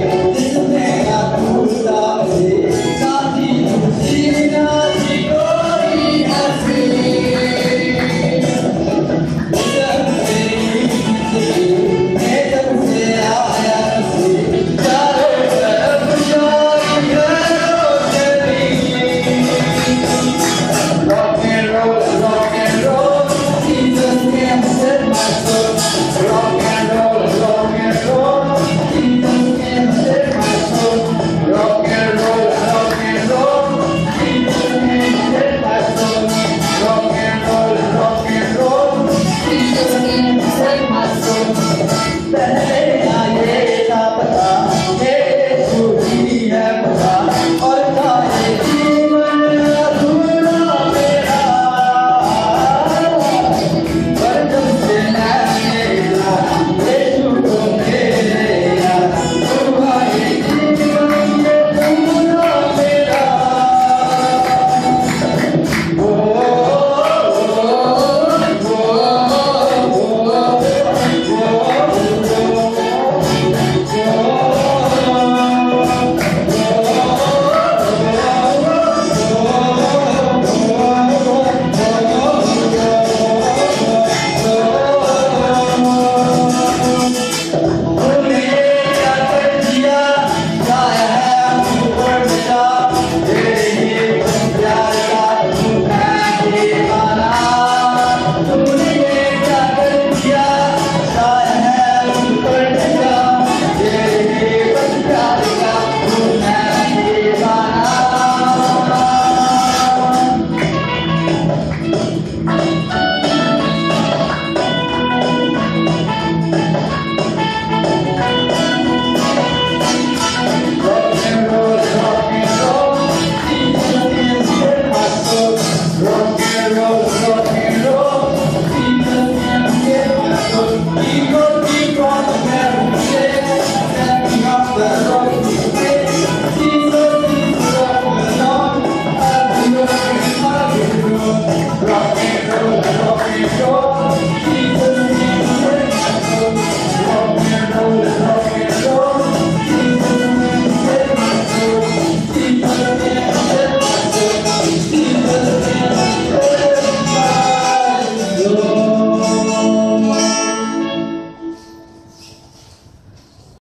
Deus.